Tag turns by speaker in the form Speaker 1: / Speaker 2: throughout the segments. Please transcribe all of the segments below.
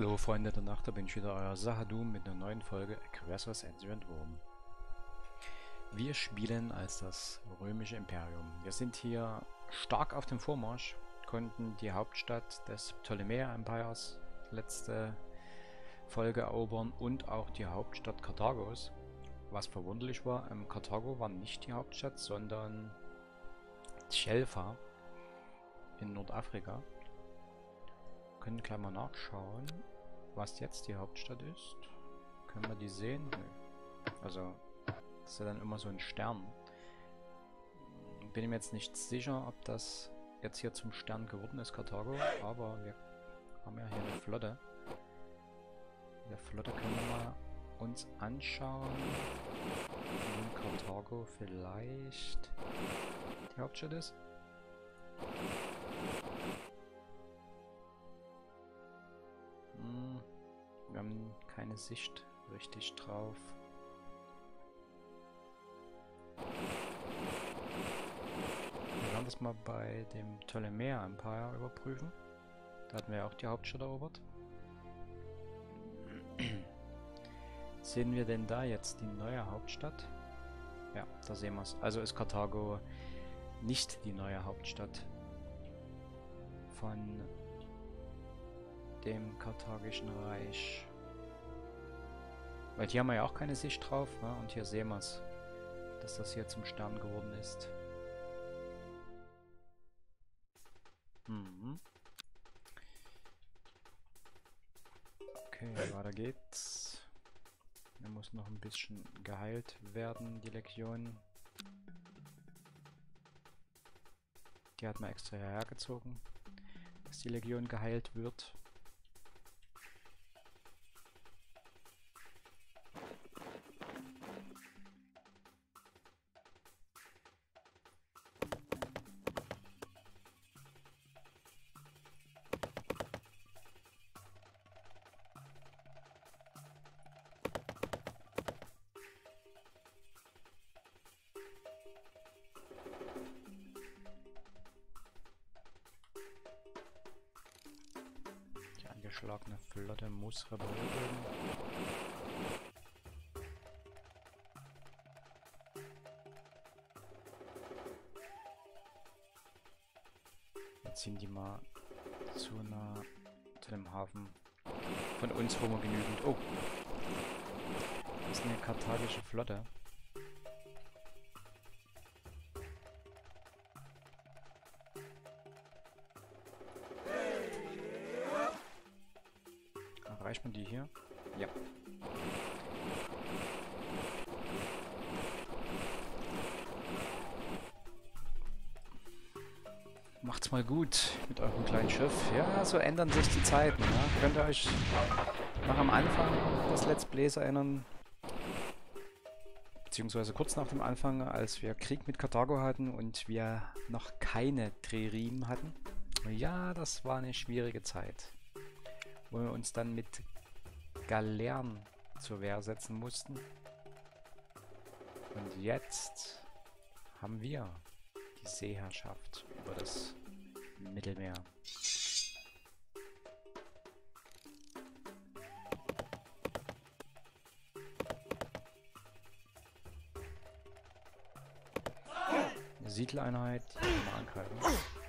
Speaker 1: Hallo Freunde der Nacht, da bin ich wieder, euer Sahadum mit einer neuen Folge Aggressors Ancient Rome. Wir spielen als das römische Imperium. Wir sind hier stark auf dem Vormarsch, konnten die Hauptstadt des Ptolemäer Empires letzte Folge erobern und auch die Hauptstadt Karthagos. Was verwunderlich war, ähm, Karthago war nicht die Hauptstadt, sondern Chelfa in Nordafrika können gleich mal nachschauen, was jetzt die Hauptstadt ist. Können wir die sehen? Nee. Also, das ist ja dann immer so ein Stern. Bin mir jetzt nicht sicher, ob das jetzt hier zum Stern geworden ist, Karthago, aber wir haben ja hier eine Flotte. Der Flotte können wir mal uns anschauen. In Karthago vielleicht die Hauptstadt ist. Wir haben keine Sicht richtig drauf. Wir werden das mal bei dem Ptolemäer Empire überprüfen. Da hatten wir ja auch die Hauptstadt erobert. Sehen wir denn da jetzt die neue Hauptstadt? Ja, da sehen wir es. Also ist Karthago nicht die neue Hauptstadt von dem karthagischen Reich. Weil hier haben wir ja auch keine Sicht drauf, ne? und hier sehen wir es, dass das hier zum Stern geworden ist. Mhm. Okay, weiter geht's. Er muss noch ein bisschen geheilt werden, die Legion. Die hat man extra hergezogen, dass die Legion geheilt wird. Angeschlagene Flotte muss repariert werden. Jetzt sind die mal zu nah zu dem Hafen von uns, wo wir genügend... Oh! Das ist eine karthagische Flotte. Erreicht man die hier? Ja. Macht's mal gut mit eurem kleinen Schiff. Ja, so ändern sich die Zeiten. Ja. Könnt ihr euch noch am Anfang des Let's Plays erinnern? Beziehungsweise kurz nach dem Anfang, als wir Krieg mit Karthago hatten und wir noch keine Tririm hatten. Ja, das war eine schwierige Zeit wo wir uns dann mit Galeeren zur Wehr setzen mussten. Und jetzt haben wir die Seeherrschaft über das Mittelmeer. Eine Siedleinheit, die wir angreifen.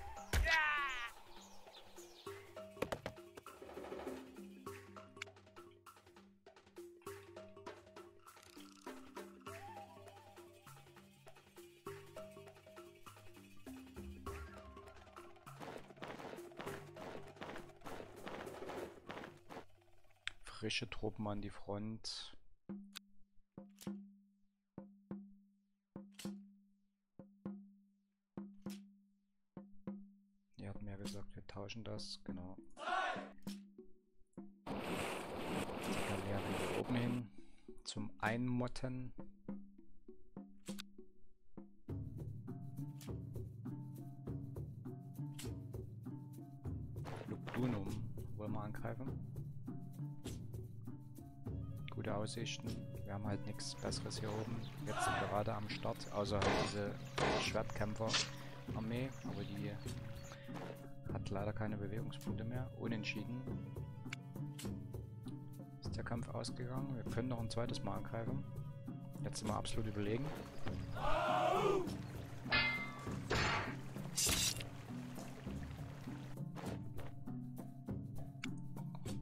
Speaker 1: Frische Truppen an die Front. Ihr habt mir gesagt, wir tauschen das, genau. Die Galeere hier oben hin zum Einmotten. Lugdunum wollen wir angreifen Aussichten. Wir haben halt nichts Besseres hier oben. Jetzt sind wir gerade am Start, außer halt diese Schwertkämpfer-Armee, aber die hat leider keine Bewegungspunkte mehr. Unentschieden. Ist der Kampf ausgegangen? Wir können noch ein zweites Mal angreifen. Jetzt sind wir absolut überlegen.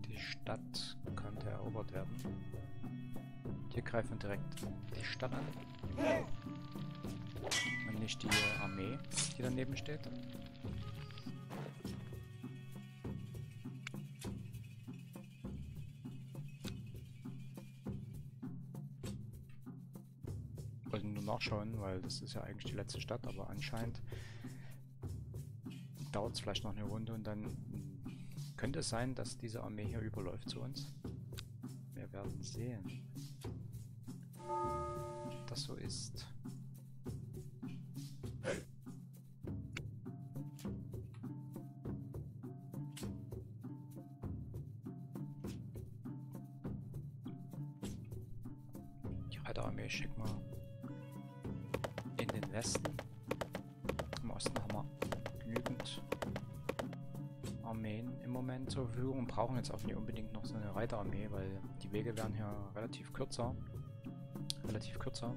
Speaker 1: Die Stadt konnte erobert werden. Wir greifen direkt die Stadt an. Und nicht die Armee, die daneben steht. wollte nur nachschauen, weil das ist ja eigentlich die letzte Stadt, aber anscheinend dauert es vielleicht noch eine Runde und dann könnte es sein, dass diese Armee hier überläuft zu uns. Wir werden sehen, das so ist. Die Reiterarmee schick mal in den Westen. Im Osten haben wir genügend Armeen im Moment zur Verfügung und brauchen jetzt auch nicht unbedingt noch so eine Reiterarmee, weil die Wege werden hier relativ kürzer. Relativ kürzer.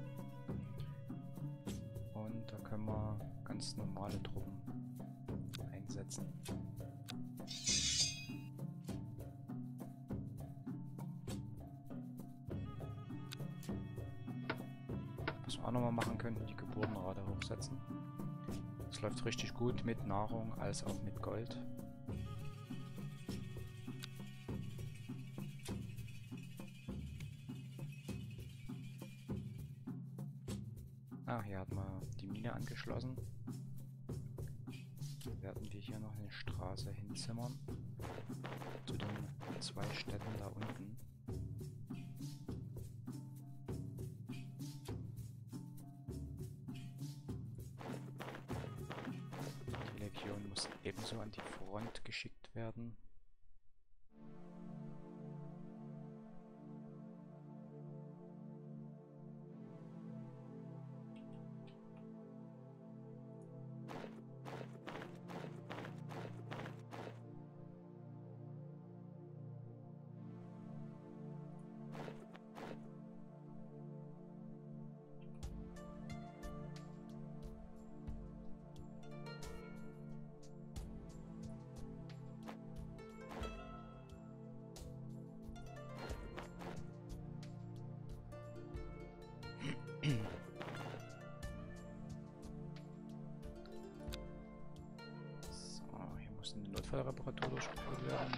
Speaker 1: Und da können wir ganz normale Truppen einsetzen. Was wir auch nochmal machen können, die Geburtenrate hochsetzen. Das läuft richtig gut mit Nahrung als auch mit Gold. Ah, hier hat man die Mine angeschlossen. Dann werden wir hier noch eine Straße hinzimmern. Zu den zwei Städten da unten. Die Legion muss ebenso an die Front geschickt werden. Muss eine Notfallreparatur durchgeführt werden.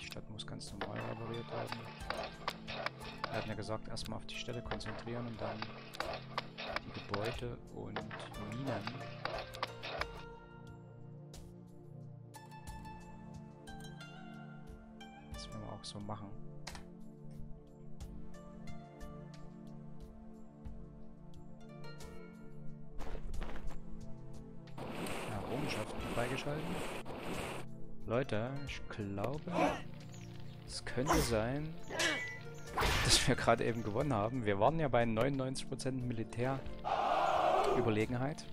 Speaker 1: Die Stadt muss ganz normal repariert werden. Wir hatten ja gesagt, erstmal auf die Städte konzentrieren und dann die Gebäude und Minen. Das werden wir auch so machen. Leute, ich glaube, es könnte sein, dass wir gerade eben gewonnen haben. Wir waren ja bei 99% Militärüberlegenheit.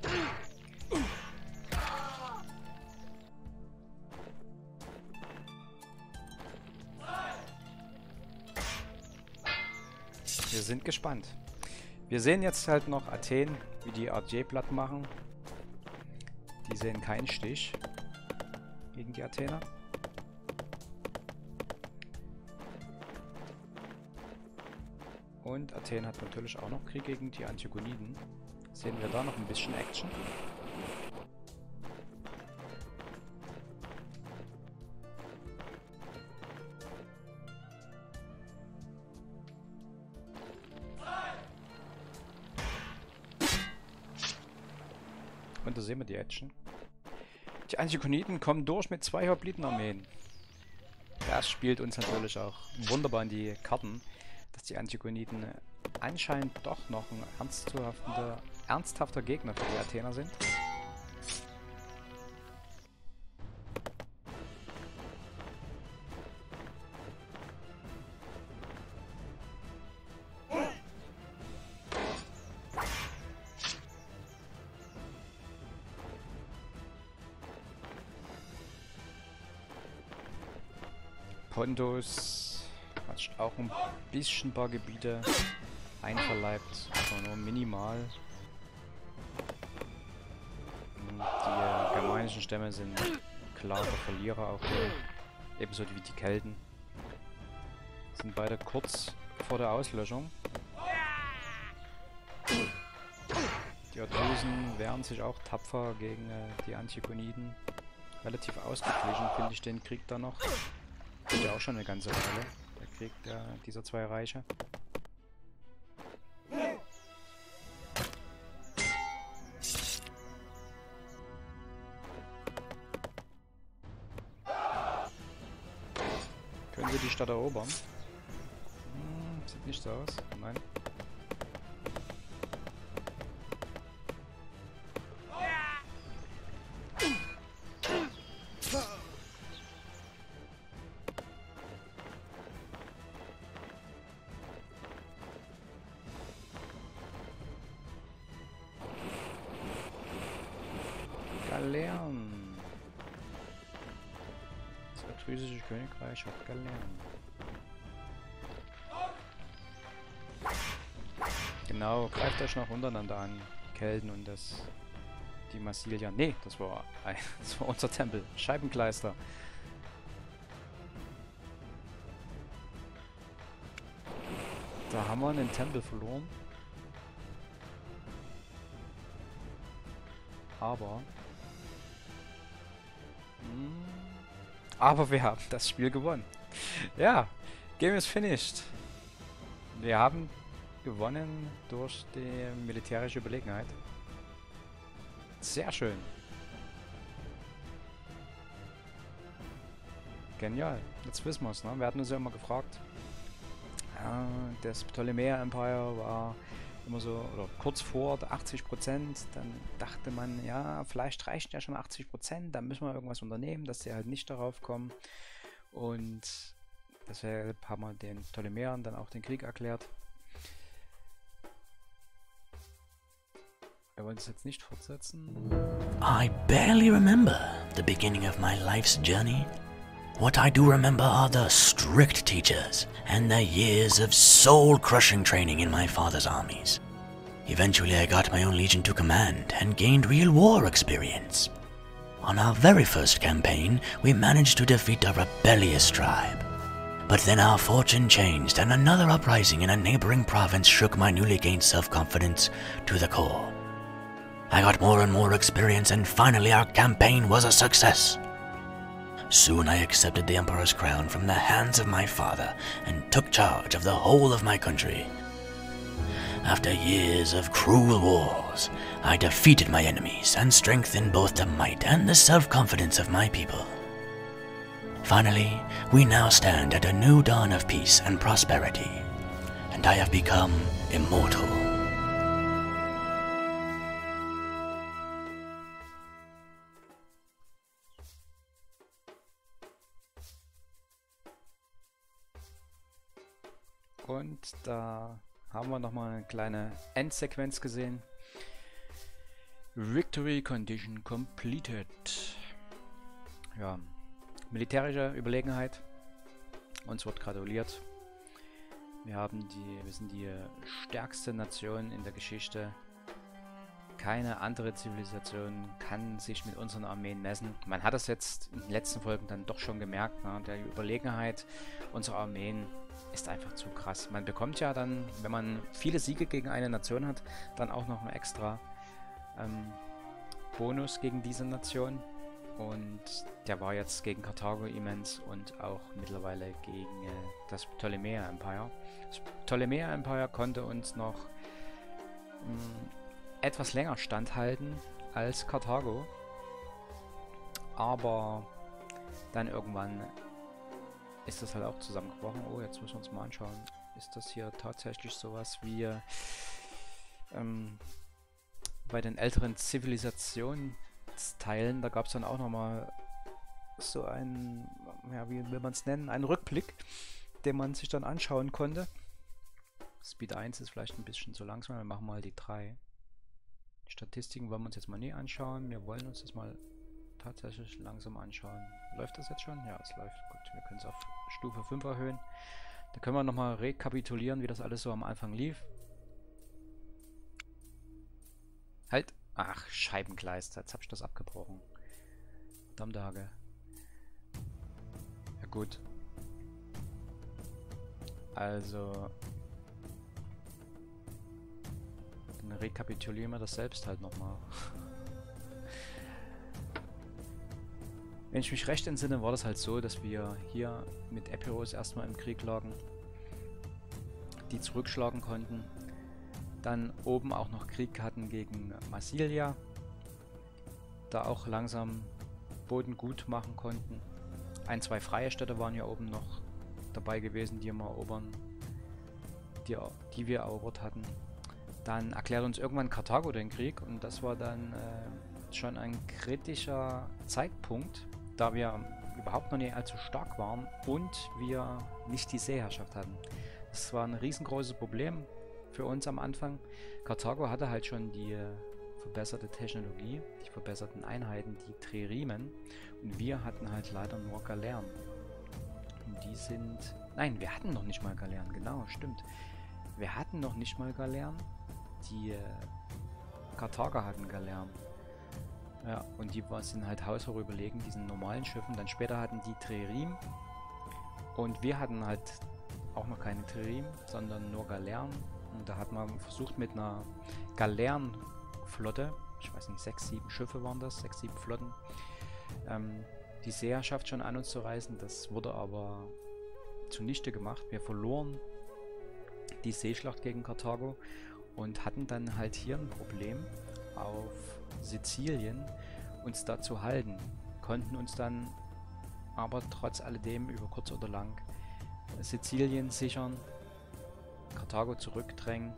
Speaker 1: Wir sind gespannt. Wir sehen jetzt halt noch Athen, wie die RJ platt machen. Die sehen keinen Stich gegen die Athener. Und Athen hat natürlich auch noch Krieg gegen die Antigoniden. Sehen wir da noch ein bisschen Action. Und da sehen wir die Action. Die Antikoniden kommen durch mit zwei Hoplitenarmeen. Das spielt uns natürlich auch wunderbar in die Karten, dass die Antigoniden anscheinend doch noch ein ernsthafter Gegner für die Athener sind. Pontos hat auch ein bisschen ein paar Gebiete einverleibt, aber nur minimal. Die germanischen Stämme sind klare Verlierer auch hier. Ebenso wie die Kelten. Sind beide kurz vor der Auslöschung. Die Otrusen wehren sich auch tapfer gegen äh, die Antigoniden. Relativ ausgeglichen finde ich den Krieg da noch. Geht ja auch schon eine ganze Weile. Der Krieg äh, dieser zwei Reiche. Können Sie die Stadt erobern? Hm, sieht nicht so aus. Nein. Etrusische Königreich hat Galeeren. Genau, greift euch noch untereinander an. Kelten und das... Die Massilian. Nee, das war, das war unser Tempel. Scheibenkleister. Da haben wir einen Tempel verloren. Aber... Hm, aber wir haben das Spiel gewonnen. Ja, Game is finished. Wir haben gewonnen durch die militärische Überlegenheit. Sehr schön. Genial. Jetzt wissen wir es, ne? Wir hatten uns ja immer gefragt. Ja, das Ptolemäer Empire war immer so, oder kurz vor 80 Prozent. Dann dachte man, ja, vielleicht reichen ja schon 80 Prozent, dann müssen wir irgendwas unternehmen, dass sie halt nicht darauf kommen. Und deshalb haben wir den Ptolemäern dann auch den Krieg erklärt. Wir wollen es jetzt nicht fortsetzen.
Speaker 2: I barely remember the beginning of my life's journey. What I do remember are the strict teachers and the years of soul crushing training in my father's armies. Eventually, I got my own legion to command and gained real war experience. On our very first campaign, we managed to defeat a rebellious tribe. But then our fortune changed, and another uprising in a neighboring province shook my newly gained self confidence to the core. I got more and more experience, and finally, our campaign was a success. Soon I accepted the Emperor's crown from the hands of my father and took charge of the whole of my country. After years of cruel wars, I defeated my enemies and strengthened both the might and the self confidence of my people. Finally, we now stand at a new dawn of peace and prosperity, and I have become immortal.
Speaker 1: Und da haben wir nochmal eine kleine Endsequenz gesehen. Victory Condition completed. Ja, militärische Überlegenheit. Uns wird gratuliert. Wir haben die, wir sind die stärkste Nation in der Geschichte. Keine andere Zivilisation kann sich mit unseren Armeen messen. Man hat das jetzt in den letzten Folgen dann doch schon gemerkt. Ne? Der Überlegenheit unserer Armeen ist einfach zu krass. Man bekommt ja dann, wenn man viele Siege gegen eine Nation hat, dann auch noch einen extra ähm, Bonus gegen diese Nation. Und der war jetzt gegen Karthago immens und auch mittlerweile gegen äh, das Ptolemäer Empire. Das Ptolemäer Empire konnte uns noch mh, etwas länger standhalten als Karthago. Aber dann irgendwann ist das halt auch zusammengebrochen. Oh, jetzt müssen wir uns mal anschauen. Ist das hier tatsächlich sowas wie ähm, bei den älteren Zivilisationsteilen? Da gab es dann auch nochmal so einen, ja, wie will man es nennen, einen Rückblick, den man sich dann anschauen konnte. Speed 1 ist vielleicht ein bisschen zu langsam, wir machen mal die 3. Die Statistiken wollen wir uns jetzt mal nie anschauen. Wir wollen uns das mal tatsächlich langsam anschauen. Läuft das jetzt schon? Ja, es läuft. Wir können es auf Stufe 5 erhöhen. Da können wir nochmal rekapitulieren, wie das alles so am Anfang lief. Halt! Ach, Scheibengleis. Jetzt habe ich das abgebrochen. Verdammte Hage. Ja gut. Also... Dann rekapitulieren wir das selbst halt nochmal. Wenn ich mich recht entsinne, war das halt so, dass wir hier mit Epiros erstmal im Krieg lagen, die zurückschlagen konnten, dann oben auch noch Krieg hatten gegen Massilia, da auch langsam Boden gut machen konnten. Ein, zwei freie Städte waren ja oben noch dabei gewesen, die wir erobern, die, die wir erobert hatten. Dann erklärt uns irgendwann Karthago den Krieg und das war dann äh, schon ein kritischer Zeitpunkt, da wir überhaupt noch nicht allzu stark waren und wir nicht die Seeherrschaft hatten. Das war ein riesengroßes Problem für uns am Anfang. Karthago hatte halt schon die verbesserte Technologie, die verbesserten Einheiten, die Tririmen und wir hatten halt leider nur Galeeren. Und die sind... Nein, wir hatten noch nicht mal Galeeren, genau, stimmt. Wir hatten noch nicht mal Galeeren. Die äh, Karthager hatten Galeeren. Ja, und die sind halt haushoch überlegen, diesen normalen Schiffen. Dann später hatten die Tririm. Und wir hatten halt auch noch keine Tririm, sondern nur Galeeren. Und da hat man versucht mit einer Galeerenflotte, ich weiß nicht, sechs, sieben Schiffe waren das, sechs, sieben Flotten, ähm, die Seeherrschaft schon an uns zu reißen. Das wurde aber zunichte gemacht. Wir verloren die Seeschlacht gegen Karthago und hatten dann halt hier ein Problem auf Sizilien uns da zu halten. Konnten uns dann aber trotz alledem über kurz oder lang Sizilien sichern, Karthago zurückdrängen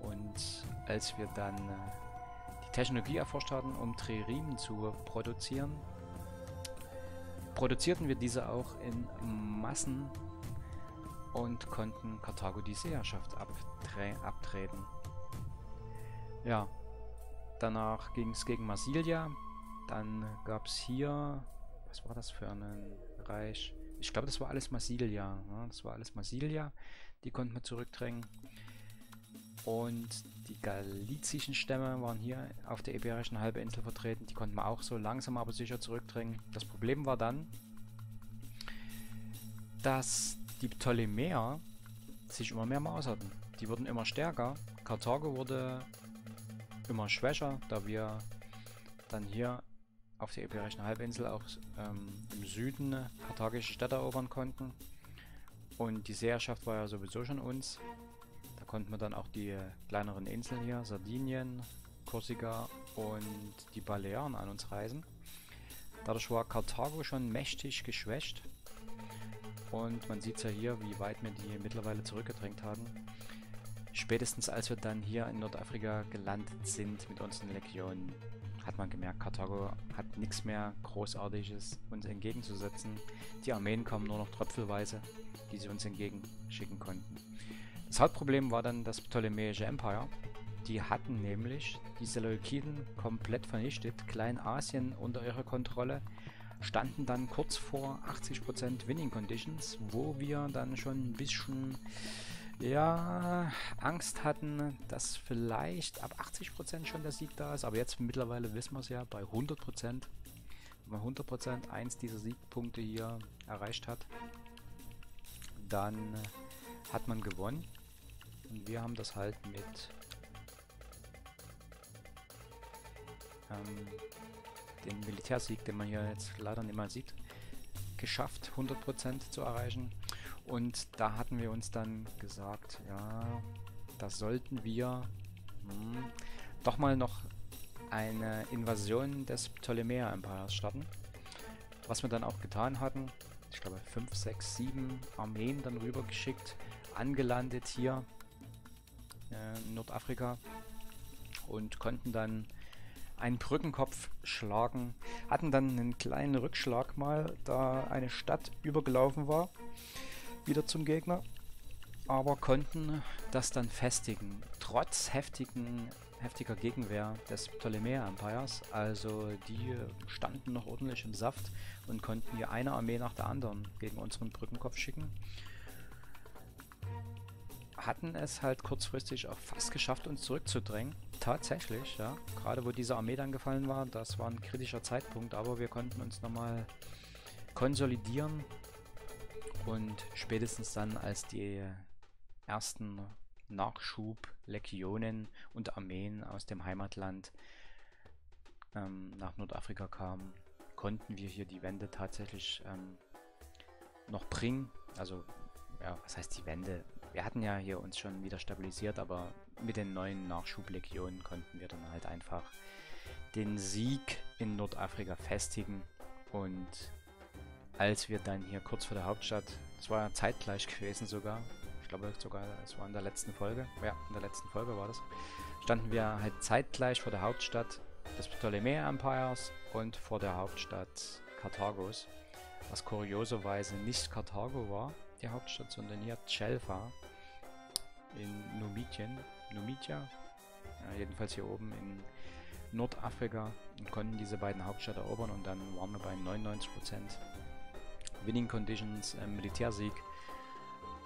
Speaker 1: und als wir dann äh, die Technologie erforscht hatten, um Tririm zu produzieren, produzierten wir diese auch in Massen und konnten Karthago die Seeherrschaft abtreten. Ja, Danach ging es gegen Marsilia. Dann gab es hier... Was war das für ein Reich? Ich glaube, das war alles Marsilia. Ja, das war alles Marsilia. Die konnten wir zurückdrängen. Und die galizischen Stämme waren hier auf der Iberischen Halbinsel vertreten. Die konnten wir auch so langsam aber sicher zurückdrängen. Das Problem war dann, dass die Ptolemäer sich immer mehr Maus hatten. Die wurden immer stärker. Karthago wurde immer schwächer, da wir dann hier auf der Iberischen Halbinsel auch ähm, im Süden karthagische Städte erobern konnten. Und die Seeherrschaft war ja sowieso schon uns. Da konnten wir dann auch die kleineren Inseln hier, Sardinien, Korsika und die Balearen an uns reisen. Dadurch war Karthago schon mächtig geschwächt. Und man sieht ja hier, wie weit wir die mittlerweile zurückgedrängt haben. Spätestens als wir dann hier in Nordafrika gelandet sind mit unseren Legionen, hat man gemerkt, Karthago hat nichts mehr Großartiges uns entgegenzusetzen. Die Armeen kamen nur noch tröpfelweise, die sie uns entgegenschicken konnten. Das Hauptproblem war dann das Ptolemäische Empire. Die hatten nämlich die Seleukiden komplett vernichtet, Kleinasien unter ihrer Kontrolle, standen dann kurz vor 80% Winning Conditions, wo wir dann schon ein bisschen ja, Angst hatten, dass vielleicht ab 80% schon der Sieg da ist, aber jetzt mittlerweile wissen wir es ja, bei 100%, wenn man 100% eins dieser Siegpunkte hier erreicht hat, dann hat man gewonnen. Und wir haben das halt mit ähm, dem Militärsieg, den man hier jetzt leider nicht mehr sieht, geschafft, 100% zu erreichen. Und da hatten wir uns dann gesagt, ja, da sollten wir hm, doch mal noch eine Invasion des Ptolemäer Empires starten. Was wir dann auch getan hatten. Ich glaube 5, 6, 7 Armeen dann rüber geschickt, angelandet hier äh, in Nordafrika und konnten dann einen Brückenkopf schlagen. Hatten dann einen kleinen Rückschlag mal, da eine Stadt übergelaufen war wieder zum Gegner, aber konnten das dann festigen. Trotz heftigen heftiger Gegenwehr des Ptolemäer Empires. Also die standen noch ordentlich im Saft und konnten hier eine Armee nach der anderen gegen unseren Brückenkopf schicken. Hatten es halt kurzfristig auch fast geschafft, uns zurückzudrängen. Tatsächlich, ja. Gerade wo diese Armee dann gefallen war, das war ein kritischer Zeitpunkt, aber wir konnten uns nochmal konsolidieren und spätestens dann, als die ersten Nachschublegionen und Armeen aus dem Heimatland ähm, nach Nordafrika kamen, konnten wir hier die Wende tatsächlich ähm, noch bringen. Also, ja, was heißt die Wende? Wir hatten ja hier uns schon wieder stabilisiert, aber mit den neuen Nachschublegionen konnten wir dann halt einfach den Sieg in Nordafrika festigen und als wir dann hier kurz vor der Hauptstadt, das war ja zeitgleich gewesen sogar, ich glaube sogar, es war in der letzten Folge, ja, in der letzten Folge war das, standen wir halt zeitgleich vor der Hauptstadt des Ptolemäer Empires und vor der Hauptstadt Karthagos, was kurioserweise nicht Karthago war, die Hauptstadt, sondern hier Chelfa in Numidien, Numidia, ja, jedenfalls hier oben in Nordafrika und konnten diese beiden Hauptstädte erobern und dann waren wir bei 99% Winning Conditions, äh, Militärsieg.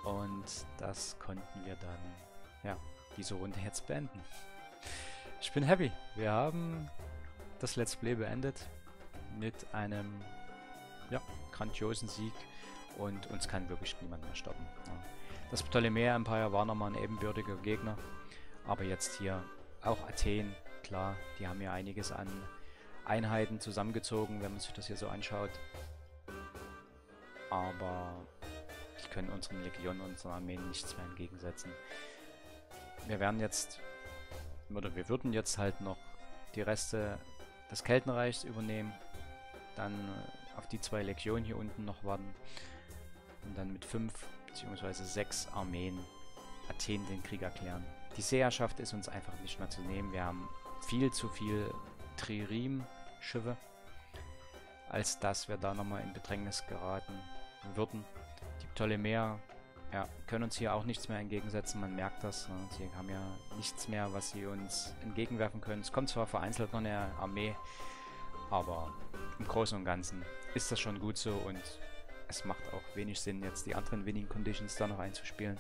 Speaker 1: Und das konnten wir dann, ja, diese Runde jetzt beenden. Ich bin happy. Wir haben das Let's Play beendet mit einem, ja, grandiosen Sieg und uns kann wirklich niemand mehr stoppen. Ja. Das Ptolemäer Empire war nochmal ein ebenbürtiger Gegner, aber jetzt hier auch Athen, klar, die haben ja einiges an Einheiten zusammengezogen, wenn man sich das hier so anschaut aber die können unseren Legionen, unseren Armeen nichts mehr entgegensetzen. Wir werden jetzt, oder wir würden jetzt halt noch die Reste des Keltenreichs übernehmen, dann auf die zwei Legionen hier unten noch warten und dann mit fünf bzw. sechs Armeen Athen den Krieg erklären. Die Seeherrschaft ist uns einfach nicht mehr zu nehmen. Wir haben viel zu viel Tririm-Schiffe, als dass wir da nochmal in Bedrängnis geraten würden. Die Ptolemäer ja, können uns hier auch nichts mehr entgegensetzen, man merkt das. Ne? Sie haben ja nichts mehr, was sie uns entgegenwerfen können. Es kommt zwar vereinzelt noch eine Armee, aber im Großen und Ganzen ist das schon gut so und es macht auch wenig Sinn, jetzt die anderen Winning Conditions da noch einzuspielen,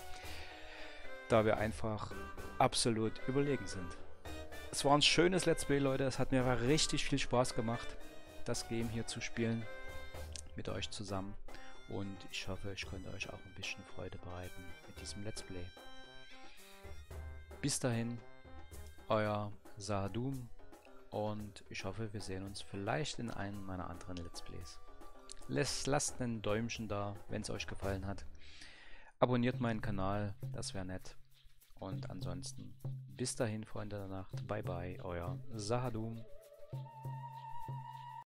Speaker 1: da wir einfach absolut überlegen sind. Es war ein schönes Let's Play, Leute. Es hat mir richtig viel Spaß gemacht, das Game hier zu spielen mit euch zusammen. Und ich hoffe, ich konnte euch auch ein bisschen Freude bereiten mit diesem Let's Play. Bis dahin, euer Sahadum und ich hoffe, wir sehen uns vielleicht in einem meiner anderen Let's Plays. Lasst, lasst ein Däumchen da, wenn es euch gefallen hat. Abonniert meinen Kanal, das wäre nett. Und ansonsten, bis dahin, Freunde der Nacht. Bye bye, euer Sahadum.